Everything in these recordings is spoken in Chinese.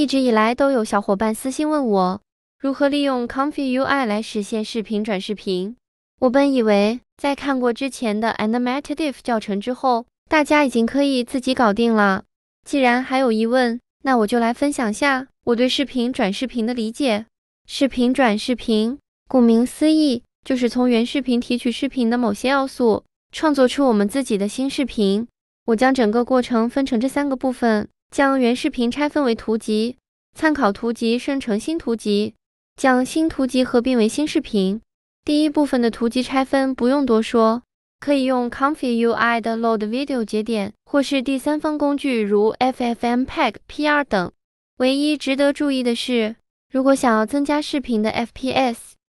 一直以来都有小伙伴私信问我，如何利用 Comfy UI 来实现视频转视频。我本以为在看过之前的 Animated If 教程之后，大家已经可以自己搞定了。既然还有疑问，那我就来分享下我对视频转视频的理解。视频转视频，顾名思义，就是从原视频提取视频的某些要素，创作出我们自己的新视频。我将整个过程分成这三个部分。将原视频拆分为图集、参考图集生成新图集，将新图集合并为新视频。第一部分的图集拆分不用多说，可以用 Comfy UI 的 Load Video 节点，或是第三方工具如 FFmpeg PR 等。唯一值得注意的是，如果想要增加视频的 FPS，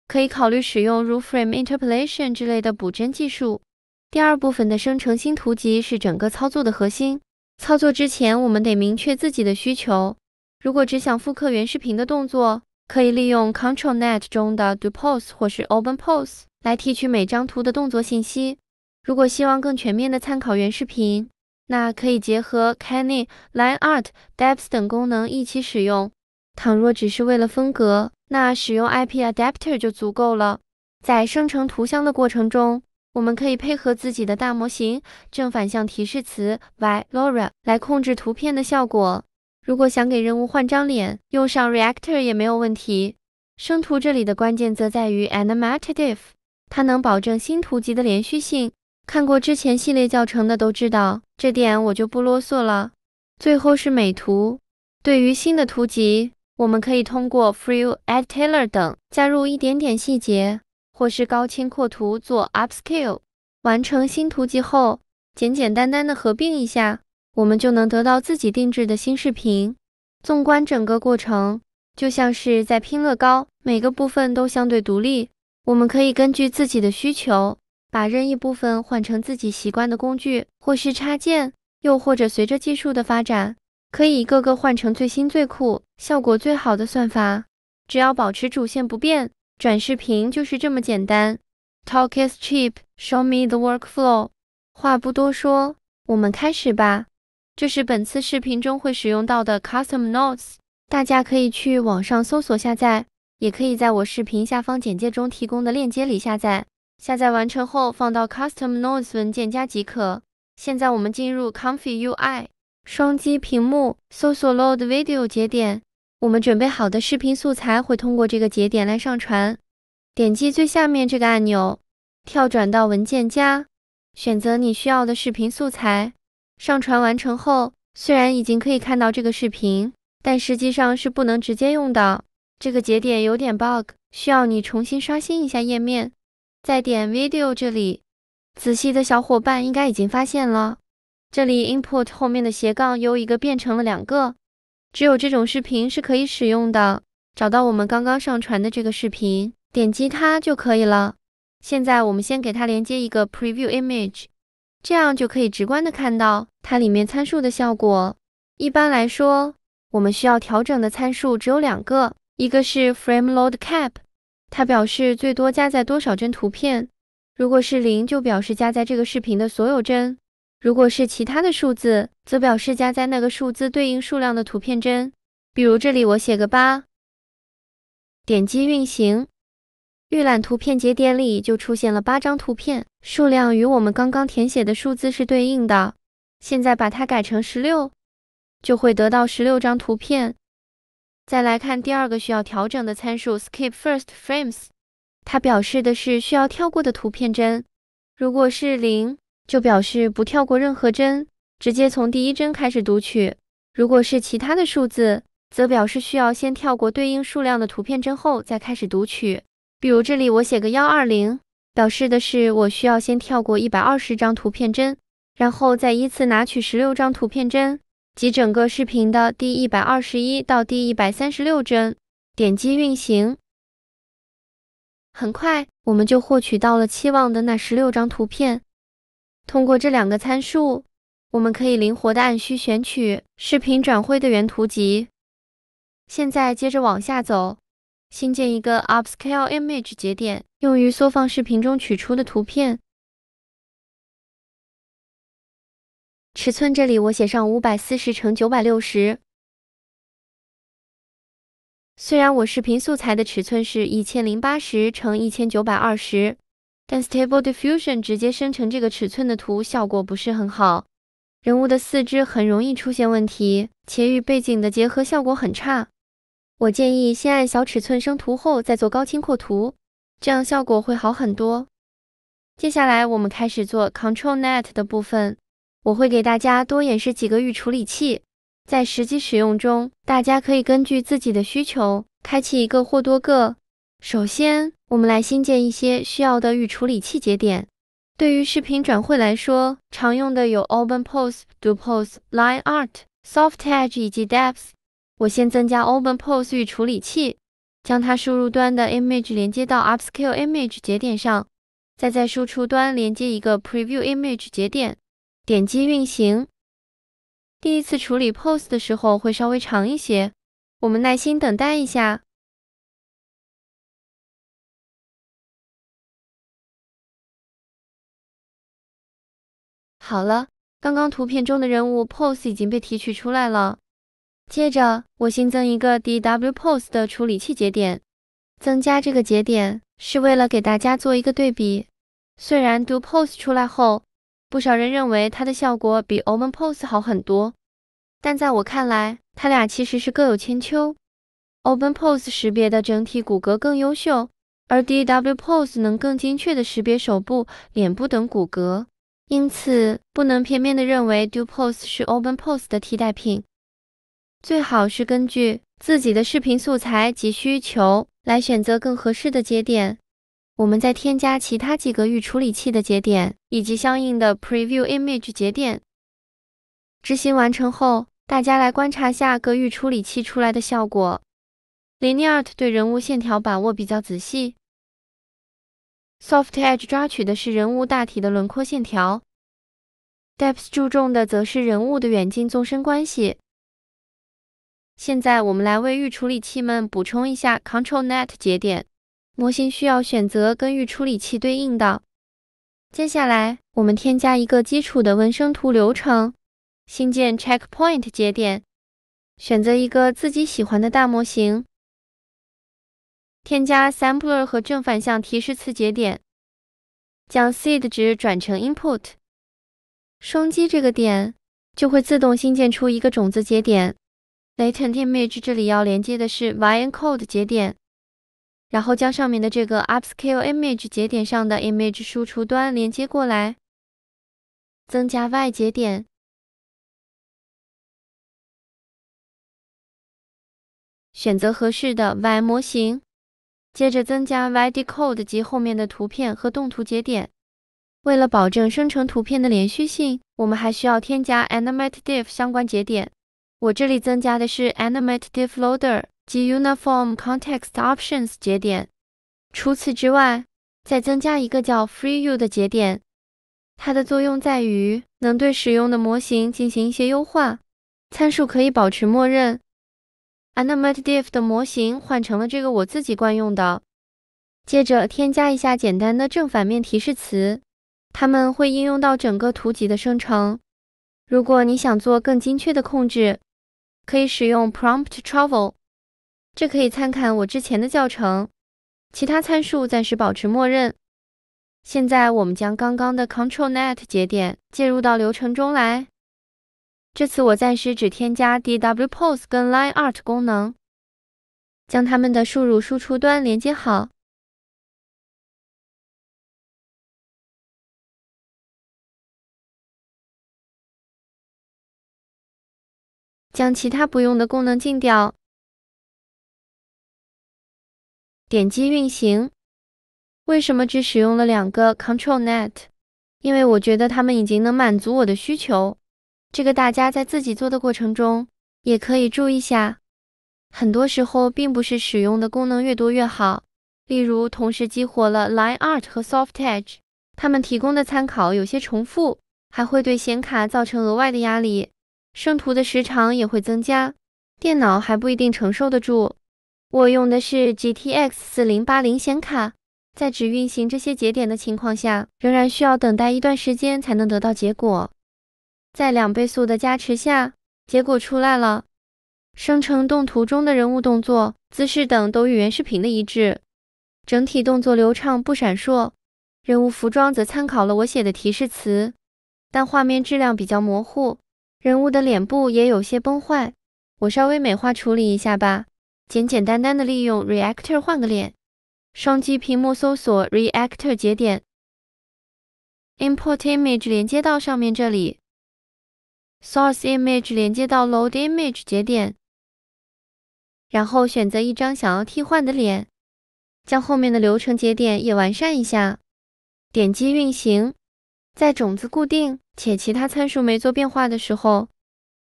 可以考虑使用如 Frame Interpolation 之类的补帧技术。第二部分的生成新图集是整个操作的核心。操作之前，我们得明确自己的需求。如果只想复刻原视频的动作，可以利用 ControlNet 中的 Do Pose 或是 Open Pose 来提取每张图的动作信息。如果希望更全面的参考原视频，那可以结合 Canny、Line Art、Depth 等功能一起使用。倘若只是为了风格，那使用 IP Adapter 就足够了。在生成图像的过程中，我们可以配合自己的大模型正反向提示词 y Laura 来控制图片的效果。如果想给人物换张脸，用上 Reactor 也没有问题。生图这里的关键则在于 Animated If，它能保证新图集的连续性。看过之前系列教程的都知道，这点我就不啰嗦了。最后是美图，对于新的图集，我们可以通过 Free Add Tailor 等加入一点点细节。或是高清扩图做 upscale，完成新图集后，简简单单的合并一下，我们就能得到自己定制的新视频。纵观整个过程，就像是在拼乐高，每个部分都相对独立。我们可以根据自己的需求，把任意部分换成自己习惯的工具或是插件，又或者随着技术的发展，可以一个个换成最新最酷、效果最好的算法。只要保持主线不变。转视频就是这么简单。Talk is cheap. Show me the workflow. 话不多说，我们开始吧。这是本次视频中会使用到的 Custom Notes，大家可以去网上搜索下载，也可以在我视频下方简介中提供的链接里下载。下载完成后放到 Custom Notes 文件夹即可。现在我们进入 Comfy UI，双击屏幕，搜索 Load Video 节点。我们准备好的视频素材会通过这个节点来上传。点击最下面这个按钮，跳转到文件夹，选择你需要的视频素材。上传完成后，虽然已经可以看到这个视频，但实际上是不能直接用的。这个节点有点 bug，需要你重新刷新一下页面。再点 Video 这里，仔细的小伙伴应该已经发现了，这里 Input 后面的斜杠由一个变成了两个。只有这种视频是可以使用的。找到我们刚刚上传的这个视频，点击它就可以了。现在我们先给它连接一个 Preview Image，这样就可以直观的看到它里面参数的效果。一般来说，我们需要调整的参数只有两个，一个是 Frame Load Cap，它表示最多加载多少帧图片。如果是零，就表示加载这个视频的所有帧。如果是其他的数字，则表示加在那个数字对应数量的图片帧。比如这里我写个八，点击运行，预览图片节点里就出现了八张图片，数量与我们刚刚填写的数字是对应的。现在把它改成十六，就会得到十六张图片。再来看第二个需要调整的参数 Skip First Frames，它表示的是需要跳过的图片帧。如果是零。就表示不跳过任何帧，直接从第一帧开始读取。如果是其他的数字，则表示需要先跳过对应数量的图片帧后再开始读取。比如这里我写个幺二零，表示的是我需要先跳过一百二十张图片帧，然后再依次拿取十六张图片帧，即整个视频的第一百二十一到第一百三十六帧。点击运行，很快我们就获取到了期望的那十六张图片。通过这两个参数，我们可以灵活的按需选取视频转灰的原图集。现在接着往下走，新建一个 Upscale Image 节点，用于缩放视频中取出的图片。尺寸这里我写上五百四十乘九百六十。虽然我视频素材的尺寸是一千零八十乘一千九百二十，但 Stable Diffusion 直接生成这个尺寸的图效果不是很好，人物的四肢很容易出现问题，且与背景的结合效果很差。我建议先按小尺寸生图后再做高清扩图，这样效果会好很多。接下来我们开始做 ControlNet 的部分，我会给大家多演示几个预处理器，在实际使用中，大家可以根据自己的需求开启一个或多个。首先，我们来新建一些需要的预处理器节点。对于视频转会来说，常用的有 OpenPose、DoPose、LineArt、SoftEdge 以及 Depth。我先增加 OpenPose 预处理器，将它输入端的 image 连接到 Upscale Image 节点上，再在输出端连接一个 Preview Image 节点，点击运行。第一次处理 Pose 的时候会稍微长一些，我们耐心等待一下。好了，刚刚图片中的人物 Pose 已经被提取出来了。接着，我新增一个 DWPose 的处理器节点。增加这个节点是为了给大家做一个对比。虽然 DoPose 出来后，不少人认为它的效果比 OpenPose 好很多，但在我看来，它俩其实是各有千秋。OpenPose 识别的整体骨骼更优秀，而 DWPose 能更精确的识别手部、脸部等骨骼，因此不能片面的认为 DoPose 是 OpenPose 的替代品。最好是根据自己的视频素材及需求来选择更合适的节点。我们再添加其他几个预处理器的节点以及相应的 Preview Image 节点。执行完成后，大家来观察下各预处理器出来的效果。Linear 对人物线条把握比较仔细，SoftEdge 抓取的是人物大体的轮廓线条，Depth 注重的则是人物的远近纵深关系。现在我们来为预处理器们补充一下 ControlNet 节点模型，需要选择跟预处理器对应的。接下来我们添加一个基础的纹生图流程，新建 Checkpoint 节点，选择一个自己喜欢的大模型，添加 Sampler 和正反向提示词节点，将 Seed 值转成 Input，双击这个点就会自动新建出一个种子节点。Latent Image 这里要连接的是 YEncode 节点，然后将上面的这个 Upscale Image 节点上的 Image 输出端连接过来，增加 Y 节点，选择合适的 Y 模型，接着增加 YDecode 及后面的图片和动图节点。为了保证生成图片的连续性，我们还需要添加 AnimateDiff 相关节点。我这里增加的是 AnimateDiffLoader 及 Uniform Context Options 节点。除此之外，再增加一个叫 FreeU 的节点，它的作用在于能对使用的模型进行一些优化，参数可以保持默认。AnimateDiff 的模型换成了这个我自己惯用的。接着添加一下简单的正反面提示词，它们会应用到整个图集的生成。如果你想做更精确的控制，可以使用 Prompt Travel，这可以参看我之前的教程。其他参数暂时保持默认。现在我们将刚刚的 ControlNet 节点介入到流程中来。这次我暂时只添加 DWPose 跟 LineArt 功能，将它们的输入输出端连接好。将其他不用的功能禁掉，点击运行。为什么只使用了两个 ControlNet？因为我觉得它们已经能满足我的需求。这个大家在自己做的过程中也可以注意下。很多时候并不是使用的功能越多越好。例如，同时激活了 LineArt 和 SoftEdge，它们提供的参考有些重复，还会对显卡造成额外的压力。生图的时长也会增加，电脑还不一定承受得住。我用的是 GTX 4080显卡，在只运行这些节点的情况下，仍然需要等待一段时间才能得到结果。在两倍速的加持下，结果出来了。生成动图中的人物动作、姿势等都与原视频的一致，整体动作流畅不闪烁。人物服装则参考了我写的提示词，但画面质量比较模糊，人物的脸部也有些崩坏，我稍微美化处理一下吧。简简单单的利用 Reactor 换个脸，双击屏幕搜索 Reactor 节点，Import Image 连接到上面这里，Source Image 连接到 Load Image 节点。然后选择一张想要替换的脸，将后面的流程节点也完善一下。点击运行，在种子固定且其他参数没做变化的时候，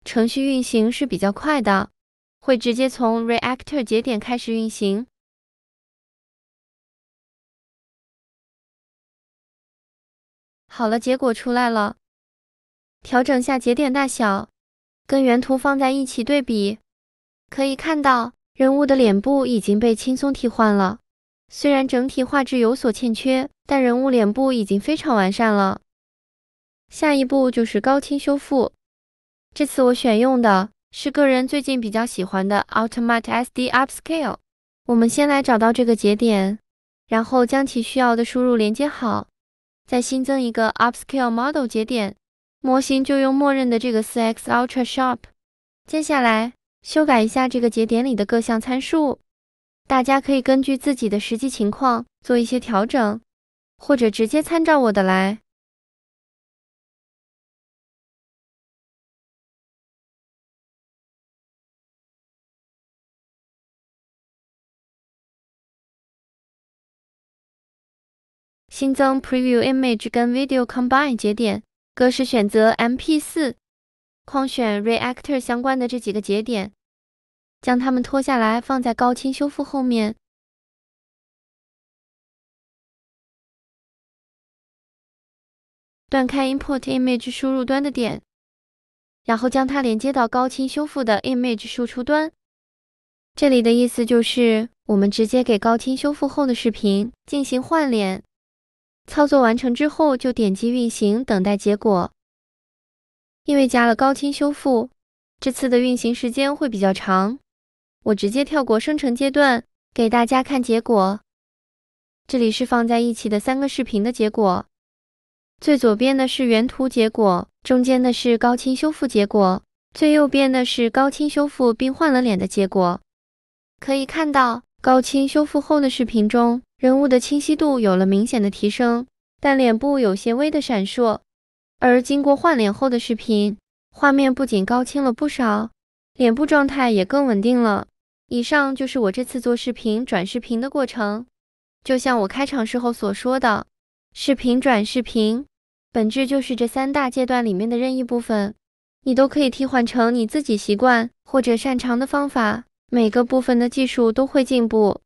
程序运行是比较快的，会直接从 Reactor 节点开始运行。好了，结果出来了。调整下节点大小，跟原图放在一起对比。可以看到，人物的脸部已经被轻松替换了。虽然整体画质有所欠缺，但人物脸部已经非常完善了。下一步就是高清修复。这次我选用的是个人最近比较喜欢的 Ultimate SD Upscale。我们先来找到这个节点，然后将其需要的输入连接好，再新增一个 Upscale Model 节点，模型就用默认的这个 4x Ultra Sharp。接下来。修改一下这个节点里的各项参数，大家可以根据自己的实际情况做一些调整，或者直接参照我的来。新增 Preview Image 跟 Video Combine 节点，格式选择 MP4。框选 Reactor 相关的这几个节点，将它们拖下来放在高清修复后面，断开 Import Image 输入端的点，然后将它连接到高清修复的 Image 输出端。这里的意思就是，我们直接给高清修复后的视频进行换脸。操作完成之后，就点击运行，等待结果。因为加了高清修复，这次的运行时间会比较长。我直接跳过生成阶段，给大家看结果。这里是放在一起的三个视频的结果，最左边的是原图结果，中间的是高清修复结果，最右边的是高清修复并换了脸的结果。可以看到，高清修复后的视频中，人物的清晰度有了明显的提升，但脸部有些微的闪烁。而经过换脸后的视频，画面不仅高清了不少，脸部状态也更稳定了。以上就是我这次做视频转视频的过程。就像我开场时候所说的，视频转视频本质就是这三大阶段里面的任意部分，你都可以替换成你自己习惯或者擅长的方法。每个部分的技术都会进步，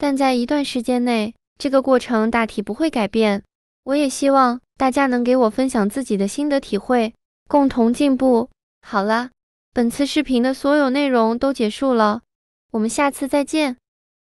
但在一段时间内，这个过程大体不会改变。我也希望。大家能给我分享自己的心得体会，共同进步。好了，本次视频的所有内容都结束了，我们下次再见。